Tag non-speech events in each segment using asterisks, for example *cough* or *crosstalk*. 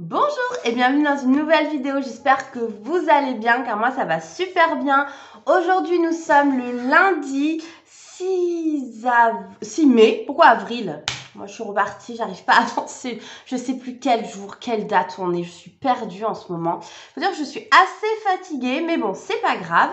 Bonjour et bienvenue dans une nouvelle vidéo, j'espère que vous allez bien car moi ça va super bien. Aujourd'hui nous sommes le lundi 6, mai, pourquoi avril? Moi je suis repartie, j'arrive pas à *laughs* avancer, je sais plus quel jour, quelle date on est, je suis perdue en ce moment. Faut dire que je suis assez fatiguée mais bon c'est pas grave.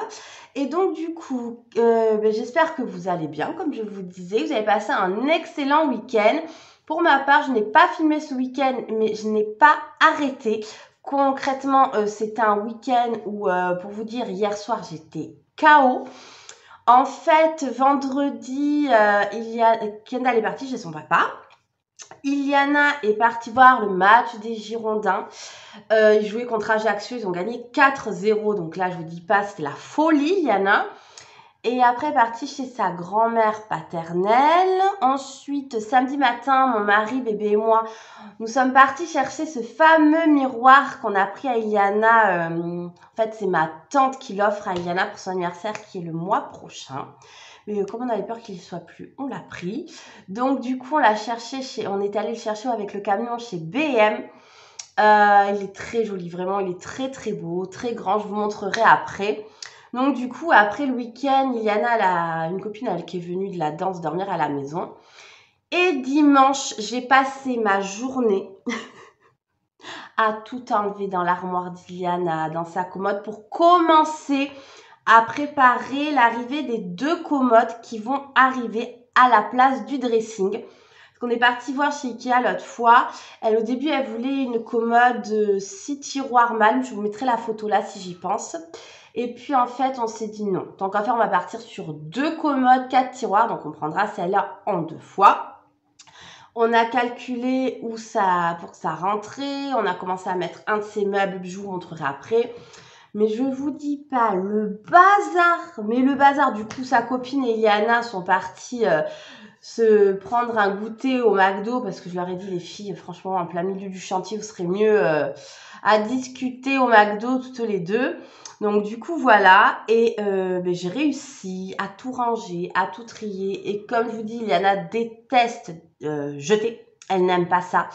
Et donc du coup, euh, ben, j'espère que vous allez bien comme je vous disais, vous avez passé un excellent week-end. Pour ma part, je n'ai pas filmé ce week-end, mais je n'ai pas arrêté. Concrètement, euh, c'était un week-end où, euh, pour vous dire, hier soir, j'étais KO. En fait, vendredi, euh, il Kendall est partie chez son papa. Iliana est partie voir le match des Girondins. ils jouaient contre Ajaccio, ils ont gagné 4-0. Donc là, je vous dis pas, c'était la folie, Iliana. Et après, parti chez sa grand-mère paternelle. Ensuite, samedi matin, mon mari, bébé et moi, nous sommes partis chercher ce fameux miroir qu'on a pris à Iliana. Euh, en fait, c'est ma tante qui l'offre à Iliana pour son anniversaire qui est le mois prochain. Mais comme on avait peur qu'il ne soit plus, on l'a pris. Donc, du coup, on l'a cherché chez, on est allé le chercher avec le camion chez BM. Euh, il est très joli, vraiment, il est très très beau, très grand. Je vous montrerai après. Donc du coup, après le week-end, Iliana, a une copine elle, qui est venue de la danse dormir à la maison. Et dimanche, j'ai passé ma journée *laughs* à tout enlever dans l'armoire d'Iliana, dans sa commode, pour commencer à préparer l'arrivée des deux commodes qui vont arriver à la place du dressing. Parce qu'on est parti voir chez Ikea l'autre fois. Elle, au début, elle voulait une commode 6 tiroirs Malm. Je vous mettrai la photo là si j'y pense. Et puis en fait, on s'est dit non. Tant qu'à faire, on va partir sur deux commodes, quatre tiroirs. Donc on prendra celle-là en deux fois. On a calculé où ça, pour que ça rentrait. On a commencé à mettre un de ces meubles, je vous montrerai après. Mais je vous dis pas le bazar. Mais le bazar, du coup, sa copine et Yana sont parties euh, se prendre un goûter au McDo parce que je leur ai dit les filles, franchement, en plein milieu du chantier, vous serez mieux euh, à discuter au McDo toutes les deux. Donc du coup voilà, et euh, ben, j'ai réussi à tout ranger, à tout trier. Et comme je vous dis, Liana déteste jeter, elle n'aime pas ça.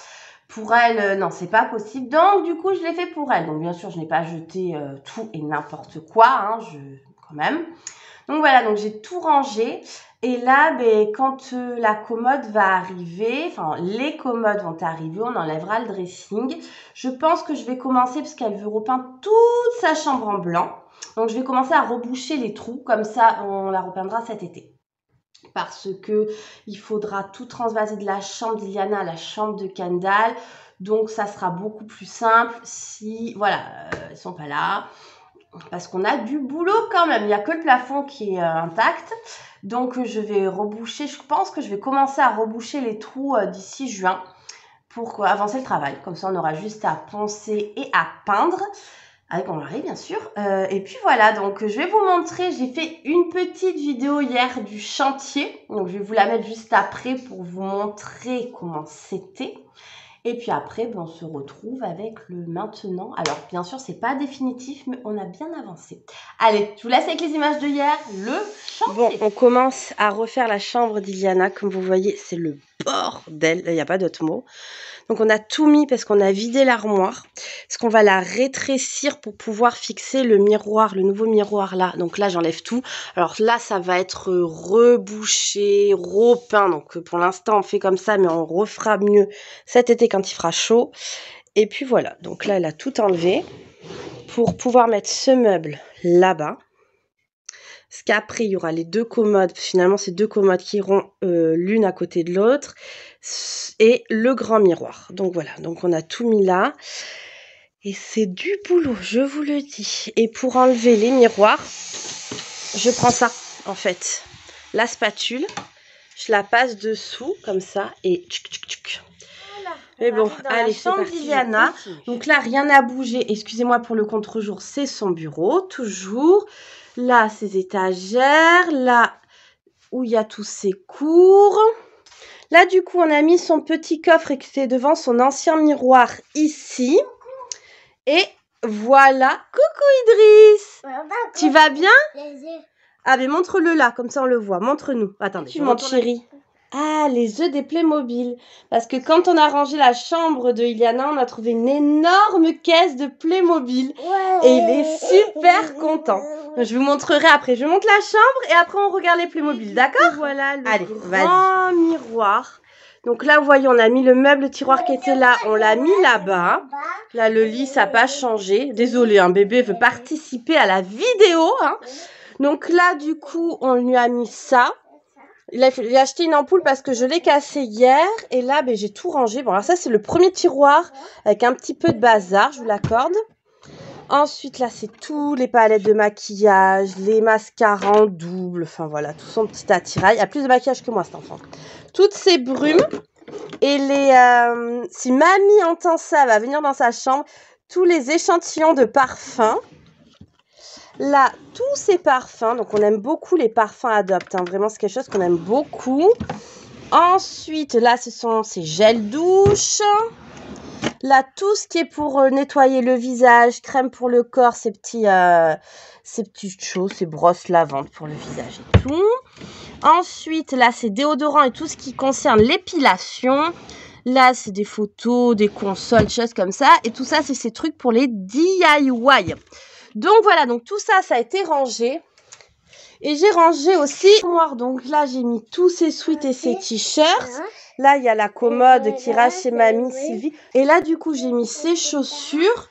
Pour elle, euh, non, c'est pas possible. Donc du coup, je l'ai fait pour elle. Donc bien sûr, je n'ai pas jeté tout et n'importe quoi, hein, je, quand même. Donc voilà, donc j'ai tout rangé. Et là, ben, quand euh, la commode va arriver, enfin les commodes vont arriver, on enlèvera le dressing. Je pense que je vais commencer, parce qu'elle veut repeindre toute sa chambre en blanc. Donc je vais commencer à reboucher les trous, comme ça on la repeindra cet été. Parce que il faudra tout transvaser de la chambre d'Iliana à la chambre de Kendall. Donc ça sera beaucoup plus simple si, voilà, euh, ils sont pas là parce qu'on a du boulot quand même. Il n'y a que le plafond qui est euh, intact. Donc je vais reboucher, je pense que je vais commencer à reboucher les trous euh, d'ici juin pour avancer le travail. Comme ça, on aura juste à poncer et à peindre avec mon mari bien sûr. Euh, et puis voilà, donc je vais vous montrer, j'ai fait une petite vidéo hier du chantier. Donc je vais vous la mettre juste après pour vous montrer comment c'était. Et puis après, ben, on se retrouve avec le maintenant. Alors, bien sûr, c'est pas définitif, mais on a bien avancé. Allez, je vous laisse avec les images de hier, le chantier. Bon, on commence à refaire la chambre d'Iliana. Comme vous voyez, c'est le bordel. Il n'y a pas d'autre mot. Donc on a tout mis parce qu'on a vidé l'armoire. Parce qu'on va la rétrécir pour pouvoir fixer le miroir, le nouveau miroir là. Donc là j'enlève tout. Alors là ça va être rebouché, repeint. Donc pour l'instant on fait comme ça mais on refera mieux cet été quand il fera chaud. Et puis voilà, donc là elle a tout enlevé pour pouvoir mettre ce meuble là-bas. Parce qu'après, il y aura les deux commodes. Finalement, ces deux commodes qui iront euh, l'une à côté de l'autre. Et le grand miroir. Donc voilà, donc on a tout mis là. Et c'est du boulot, je vous le dis. Et pour enlever les miroirs, je prends ça, en fait. La spatule, je la passe dessous, comme ça, et tchuc, tchuc, tchuc. Mais bon, allez, c'est parti. Donc là, rien n'a bougé. Excusez-moi pour le contre-jour, c'est son bureau, toujours. Là, ses étagères. Là, où il y a tous ses cours. Là, du coup, on a mis son petit coffre et c'est devant son ancien miroir ici. Et voilà. Coucou Idriss Tu vas bien? Ah, mais montre-le là, comme ça on le voit. Montre-nous. Attendez, tu montres chérie. Ah, les œufs des Playmobil. Parce que quand on a rangé la chambre de Iliana, on a trouvé une énorme caisse de Playmobil. Et il est super content. Je vous montrerai après. Je monte la chambre et après on regarde les Playmobil, d'accord? Voilà le Allez, grand miroir. Donc là, vous voyez, on a mis le meuble tiroir qui était là, on l'a mis là-bas. Là, le lit, ça n'a pas changé. Désolé, un bébé veut participer à la vidéo. Hein. Donc là, du coup, on lui a mis ça. Il a, acheté une ampoule parce que je l'ai cassé hier. Et là, ben, j'ai tout rangé. Bon, alors ça, c'est le premier tiroir avec un petit peu de bazar, je vous l'accorde. Ensuite, là, c'est tous les palettes de maquillage, les mascaras en double. Enfin, voilà, tout son petit attirail. Il a plus de maquillage que moi, cet enfant. Toutes ces brumes. Et les... Euh, si mamie entend ça, elle va venir dans sa chambre. Tous les échantillons de parfums. Là, tous ces parfums, donc on aime beaucoup les parfums Adopt, hein. vraiment c'est quelque chose qu'on aime beaucoup. Ensuite, là, ce sont ces gels douche. Là, tout ce qui est pour euh, nettoyer le visage, crème pour le corps, ces petits, euh, ces petites choses, ces brosses lavantes pour le visage et tout. Ensuite, là, c'est déodorant et tout ce qui concerne l'épilation. Là, c'est des photos, des consoles, choses comme ça. Et tout ça, c'est ces trucs pour les DIY. Donc voilà, donc tout ça, ça a été rangé. Et j'ai rangé aussi l'armoire. Donc là, j'ai mis tous ces sweats et ces t-shirts. Là, il y a la commode qui ira chez mamie Sylvie. Et là, du coup, j'ai mis ces chaussures.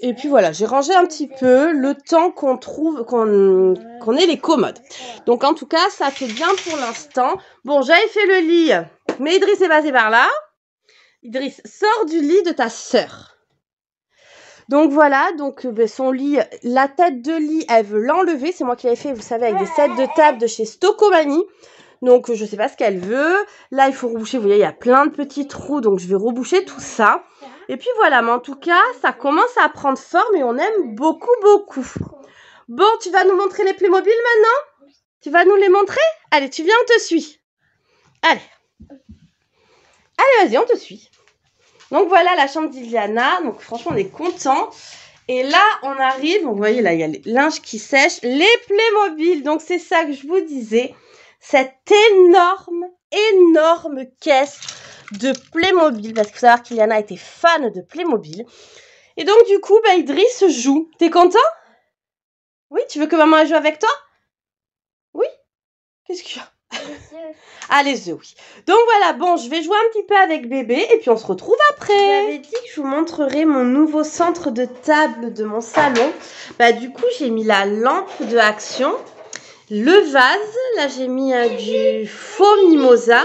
Et puis voilà, j'ai rangé un petit peu le temps qu'on trouve, qu'on ait les commodes. Donc en tout cas, ça fait bien pour l'instant. Bon, j'avais fait le lit, mais Idriss est basé par là. Idriss, sors du lit de ta sœur. Donc voilà, donc euh, ben, son lit, la tête de lit, elle veut l'enlever. C'est moi qui l'avais fait, vous savez, avec des sets de table de chez Stokomani. Donc je sais pas ce qu'elle veut. Là, il faut reboucher. Vous voyez, il y a plein de petits trous, donc je vais reboucher tout ça. Et puis voilà, mais en tout cas, ça commence à prendre forme et on aime beaucoup, beaucoup. Bon, tu vas nous montrer les Playmobil maintenant? Tu vas nous les montrer? Allez, tu viens, on te suit. Allez. Allez, vas-y, on te suit. Donc voilà la chambre d'Iliana. Donc franchement, on est content. Et là, on arrive, vous voyez là, il y a les linges qui sèchent, les Playmobil. Donc c'est ça que je vous disais. Cette énorme, énorme caisse de Playmobil. Parce qu'il faut savoir qu'Iliana était fan de Playmobil. Et donc du coup, bah, Idriss joue. T'es content? Oui, tu veux que maman joue avec toi? Oui? Qu'est-ce qu'il y a ah, les œufs, oui. Donc voilà, bon, je vais jouer un petit peu avec bébé et puis on se retrouve après. J'avais dit que je vous montrerai mon nouveau centre de table de mon salon. Bah du coup, j'ai mis la lampe de action, le vase. Là, j'ai mis euh, du faux mimosa.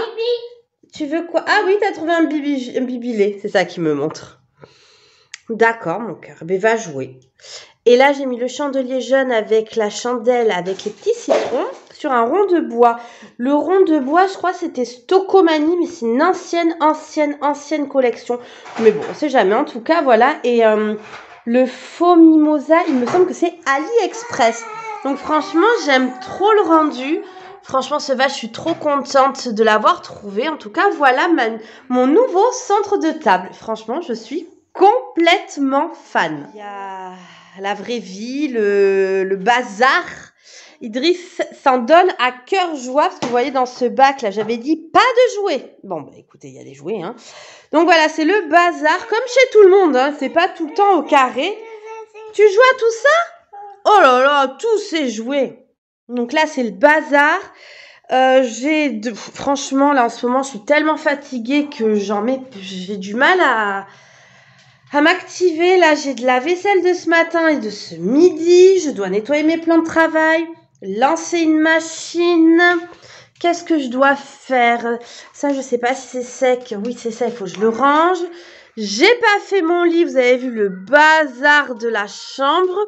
Tu veux quoi? Ah oui, t'as trouvé un, bibi, un bibilé. C'est ça qui me montre. D'accord, mon cœur. Ben, va jouer. Et là, j'ai mis le chandelier jaune avec la chandelle, avec les petits citrons sur un rond de bois. Le rond de bois, je crois, c'était Stokomani, mais c'est une ancienne, ancienne, ancienne collection. Mais bon, on sait jamais. En tout cas, voilà. Et euh, le faux mimosa, il me semble que c'est AliExpress. Donc franchement, j'aime trop le rendu. Franchement, ce vache, je suis trop contente de l'avoir trouvé. En tout cas, voilà mon nouveau centre de table. Franchement, je suis complètement fan. La vraie vie, le, le bazar Idriss s'en donne à cœur joie, parce que vous voyez dans ce bac là, j'avais dit pas de jouets. Bon, bah écoutez, il y a des jouets. Hein. Donc voilà, c'est le bazar, comme chez tout le monde, hein. c'est pas tout le temps au carré. Tu joues à tout ça? Oh là là, tous ces jouets. Donc là, c'est le bazar. Euh, j'ai franchement là en ce moment je suis tellement fatiguée que j'en mets j'ai du mal à à m'activer là j'ai de la vaisselle de ce matin et de ce midi je dois nettoyer mes plans de travail lancer une machine. Qu'est-ce que je dois faire? Ça, je sais pas si c'est sec. Oui, c'est ça, il faut que je le range. J'ai pas fait mon lit, vous avez vu le bazar de la chambre.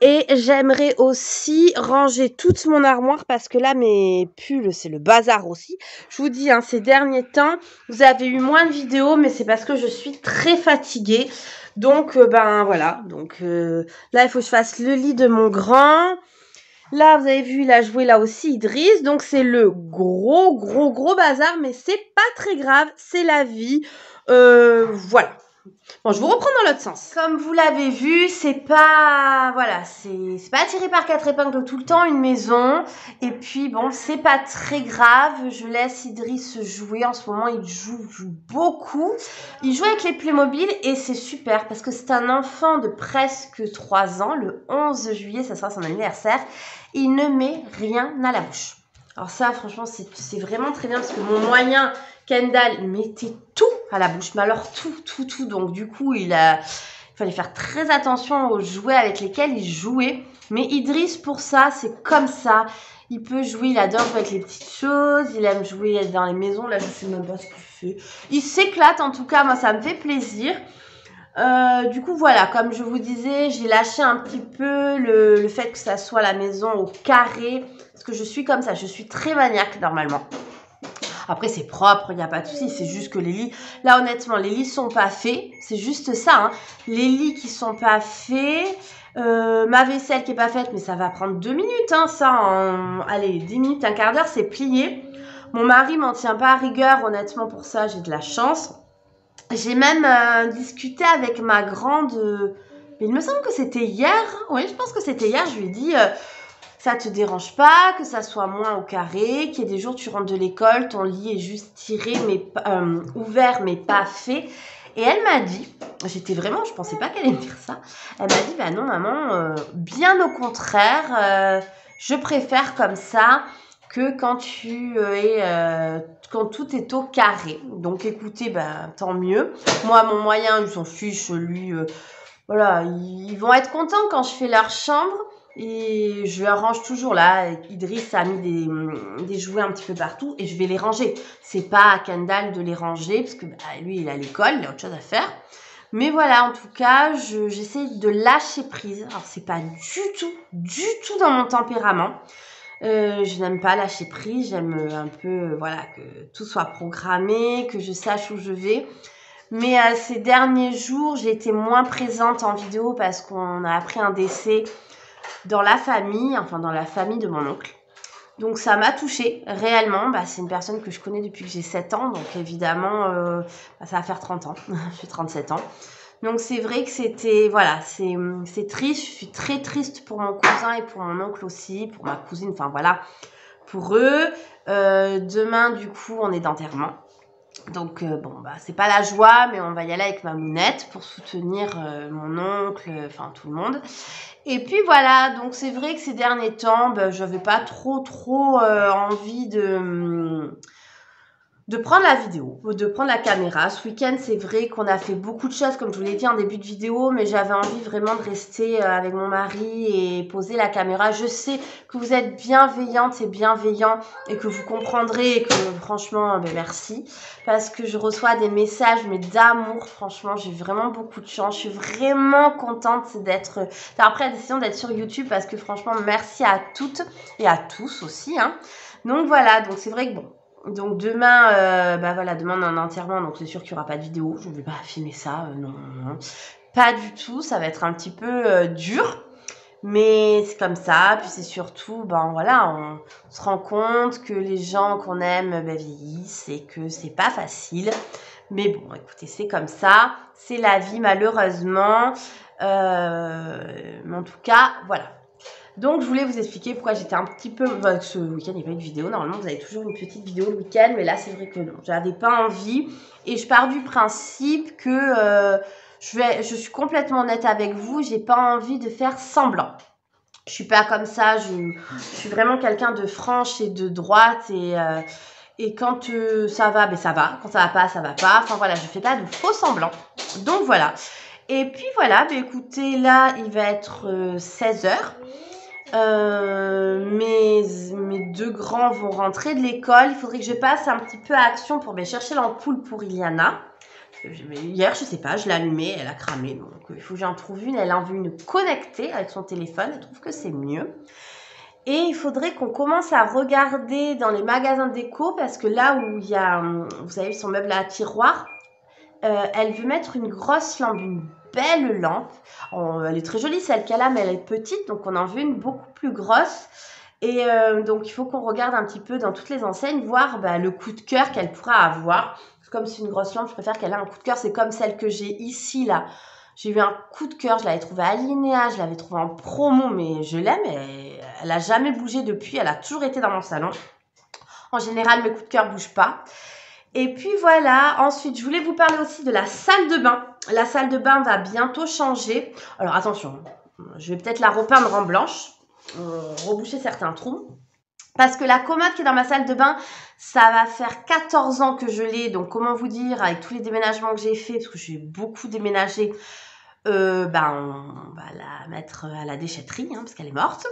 Et j'aimerais aussi ranger toute mon armoire parce que là, mes pulls, c'est le bazar aussi. Je vous dis, hein, ces derniers temps, vous avez eu moins de vidéos, mais c'est parce que je suis très fatiguée. Donc, euh, ben voilà. Donc euh, là, il faut que je fasse le lit de mon grand. Là, vous avez vu, il a joué là aussi Idriss. Donc, c'est le gros, gros, gros bazar. Mais c'est pas très grave. C'est la vie. Euh, voilà. Bon, je vous reprends dans l'autre sens. Comme vous l'avez vu, c'est pas voilà, c'est pas tiré par quatre épingles tout le temps une maison. Et puis bon, c'est pas très grave. Je laisse Idriss jouer. En ce moment, il joue, joue beaucoup. Il joue avec les Playmobil et c'est super parce que c'est un enfant de presque 3 ans. Le 11 juillet, ça sera son anniversaire. Il ne met rien à la bouche. Alors ça, franchement, c'est vraiment très bien parce que mon moyen, Kendall, mettait tout la bouche. Mais alors tout, tout, tout. Donc du coup, il a... Il fallait faire très attention aux jouets avec lesquels il jouait. Mais Idriss, pour ça, c'est comme ça. Il peut jouer, il adore jouer avec les petites choses, il aime jouer dans les maisons. Là, je sais même pas ce qu'il fait. Il s'éclate, en tout cas, moi, ça me fait plaisir. Euh, du coup, voilà, comme je vous disais, j'ai lâché un petit peu le, le, fait que ça soit la maison au carré. Parce que je suis comme ça, je suis très maniaque normalement. Après, c'est propre, il n'y a pas de souci. C'est juste que les lits, là, honnêtement, les lits sont pas faits. C'est juste ça. Hein. Les lits qui sont pas faits. Euh, ma vaisselle qui est pas faite, mais ça va prendre deux minutes, hein, ça. Allez, dix minutes, un quart d'heure, c'est plié. Mon mari m'en tient pas à rigueur, honnêtement, pour ça, j'ai de la chance. J'ai même euh, discuté avec ma grande. mais il me semble que c'était hier. Oui, je pense que c'était hier. Je lui ai dit. Euh, ça te dérange pas, que ça soit moins au carré, qu'il y ait des jours tu rentres de l'école, ton lit est juste tiré, mais euh, ouvert, mais pas fait. Et elle m'a dit, j'étais vraiment, je pensais pas qu'elle allait me dire ça. Elle m'a dit, bah non maman, euh, bien au contraire, euh, je préfère comme ça que quand tu es, quand tout est au carré. Donc écoutez, bah tant mieux. Moi, mon moyen, ils s'en fichent, lui, voilà, ils vont être contents quand je fais leur chambre. Et je arrange toujours là. Idriss a mis des, des, jouets un petit peu partout et je vais les ranger. C'est pas à Kendall de les ranger parce que bah, lui il est à l'école, il a autre chose à faire. Mais voilà, en tout cas, j'essaie de lâcher prise. Alors c'est pas du tout, du tout dans mon tempérament. Euh, je n'aime pas lâcher prise. J'aime un peu, euh, voilà, que tout soit programmé, que je sache où je vais. Mais euh, ces derniers jours, j'ai été moins présente en vidéo parce qu'on a appris un décès dans la famille, enfin dans la famille de mon oncle. Donc ça m'a touchée réellement. Bah, c'est une personne que je connais depuis que j'ai 7 ans, donc évidemment euh, bah, ça va faire 30 ans. *laughs* j'ai 37 ans. Donc c'est vrai que c'était voilà, c'est triste. Je suis très triste pour mon cousin et pour mon oncle aussi, pour ma cousine. Enfin voilà, pour eux. Euh, demain du coup on est d'enterrement. Donc euh, bon bah c'est pas la joie, mais on va y aller avec ma mounette pour soutenir euh, mon oncle, enfin tout le monde. Et puis voilà, donc c'est vrai que ces derniers temps, bah, j'avais pas trop trop euh, envie de de prendre la vidéo, de prendre la caméra. Ce week-end, c'est vrai qu'on a fait beaucoup de choses, comme je vous l'ai dit en début de vidéo, mais j'avais envie vraiment de rester euh, avec mon mari et poser la caméra. Je sais que vous êtes bienveillante et bienveillant et que vous comprendrez et que franchement, ben merci. Parce que je reçois des messages, mais d'amour, franchement, j'ai vraiment beaucoup de chance. Je suis vraiment contente d'être, d'avoir pris la décision d'être sur YouTube parce que franchement, merci à toutes et à tous aussi. Hein. Donc voilà, donc c'est vrai que bon, donc demain, euh, bah voilà, demain on a un enterrement, donc c'est sûr qu'il n'y aura pas de vidéo. Je ne vais pas filmer ça, euh, non, pas du tout. Ça va être un petit peu euh, dur, mais c'est comme ça. Puis c'est surtout, ben voilà, on, se rend compte que les gens qu'on aime ben, vieillissent et que c'est pas facile. Mais bon, écoutez, c'est comme ça, c'est la vie malheureusement. mais en tout cas, voilà. Donc, je voulais vous expliquer pourquoi j'étais un petit peu. Bah, ce week-end, il n'y a pas eu de vidéo. Normalement, vous avez toujours une petite vidéo le week-end, mais là, c'est vrai que non. J'avais pas envie. Et je pars du principe que euh, je, vais, je suis complètement honnête avec vous. J'ai pas envie de faire semblant. Je suis pas comme ça. Je, suis vraiment quelqu'un de franche et de droite. Et. Euh, et quand euh, ça va, ben ça va. Quand ça va pas, ça va pas. Enfin voilà, je fais pas de faux semblants. Donc voilà. Et puis voilà, ben écoutez, là, il va être 16h. Euh, mes, deux grands vont rentrer de l'école. Il faudrait que je passe un petit peu à action pour ben, chercher l'ampoule pour Iliana. Hier, je sais pas, je l'ai allumée, elle a cramé. Donc, il faut que j'en trouve une. Elle a envie une connectée avec son téléphone. Elle trouve que c'est mieux. Et il faudrait qu'on commence à regarder dans les magasins déco parce que là où il y a, vous savez, son meuble à tiroir, euh, elle veut mettre une grosse lampe, une belle lampe. elle est très jolie celle qu'elle a, mais elle est petite, donc on en veut une beaucoup plus grosse. Et euh, donc il faut qu'on regarde un petit peu dans toutes les enseignes, voir bah, le coup de cœur qu'elle pourra avoir. Comme c'est une grosse lampe, je préfère qu'elle ait un coup de cœur. C'est comme celle que j'ai ici, là. J'ai eu un coup de cœur, je l'avais trouvée à je l'avais trouvée en promo, mais je l'aime elle a jamais bougé depuis, elle a toujours été dans mon salon. En général, mes coups de cœur bougent pas. Et puis voilà, ensuite, je voulais vous parler aussi de la salle de bain. La salle de bain va bientôt changer. Alors attention, je vais peut-être la repeindre en blanche, euh, reboucher certains trous. Parce que la commode qui est dans ma salle de bain, ça va faire 14 ans que je l'ai. Donc comment vous dire, avec tous les déménagements que j'ai fait, parce que j'ai beaucoup déménagé, euh, ben, on va la mettre à la déchetterie, hein, parce qu'elle est morte.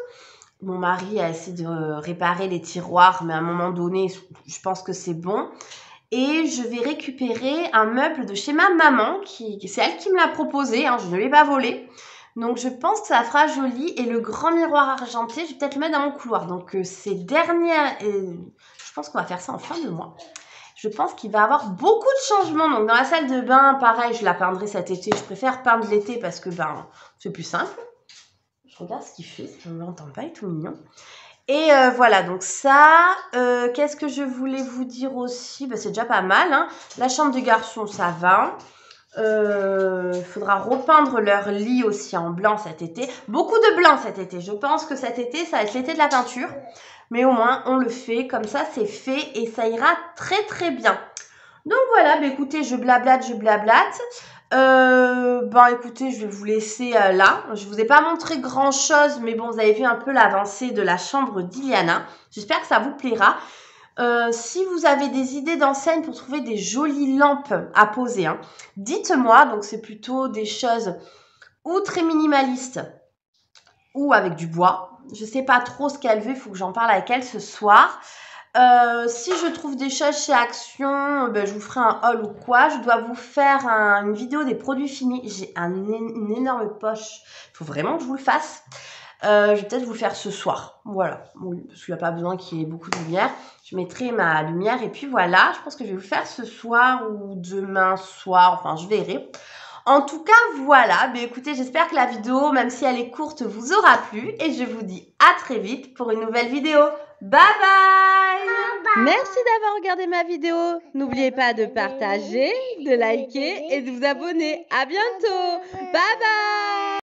Mon mari a essayé de réparer les tiroirs, mais à un moment donné, je pense que c'est bon. Et je vais récupérer un meuble de chez ma maman, c'est elle qui me l'a proposé, hein, je ne l'ai pas volé. Donc je pense que ça fera joli. Et le grand miroir argenté, je vais peut-être le mettre dans mon couloir. Donc euh, ces dernières... Euh, je pense qu'on va faire ça en fin de mois. Je pense qu'il va y avoir beaucoup de changements. Donc dans la salle de bain, pareil, je la peindrai cet été. Je préfère peindre l'été parce que ben c'est plus simple. Je regarde ce qu'il fait, je ne l'entends pas, il est tout mignon. Et euh, voilà, donc ça, qu'est-ce que je voulais vous dire aussi? Ben, C'est déjà pas mal. Hein. La chambre des garçons, ça va. Il euh, faudra repeindre leur lit aussi en blanc cet été. Beaucoup de blanc cet été. Je pense que cet été, ça va être l'été de la peinture. Mais au moins, on le fait. Comme ça, c'est fait et ça ira très très bien. Donc voilà, bah écoutez, je blablate, je blablate. Euh, ben écoutez, je vais vous laisser euh, là. Je vous ai pas montré grand chose, mais bon, vous avez vu un peu l'avancée de la chambre d'Iliana. J'espère que ça vous plaira. Euh, si vous avez des idées d'enseigne pour trouver des jolies lampes à poser, hein, dites-moi. Donc c'est plutôt des choses ou très minimalistes ou avec du bois. Je sais pas trop ce qu'elle veut, il faut que j'en parle avec elle ce soir. Euh, si je trouve des choses chez Action, ben, je vous ferai un haul ou quoi. Je dois vous faire une vidéo des produits finis. J'ai un, une énorme poche. Il faut vraiment que je vous le fasse. Euh, je vais peut-être vous le faire ce soir. Voilà. parce qu'il n'y a pas besoin qu'il y ait beaucoup de lumière. Je mettrai ma lumière et puis voilà. Je pense que je vais vous le faire ce soir ou demain soir. Enfin, je verrai. En tout cas, voilà. Mais écoutez, j'espère que la vidéo, même si elle est courte, vous aura plu. Et je vous dis à très vite pour une nouvelle vidéo. Bye bye, Merci d'avoir regardé ma vidéo. N'oubliez pas de partager, de liker et de vous abonner. À bientôt. Bye bye